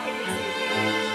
天。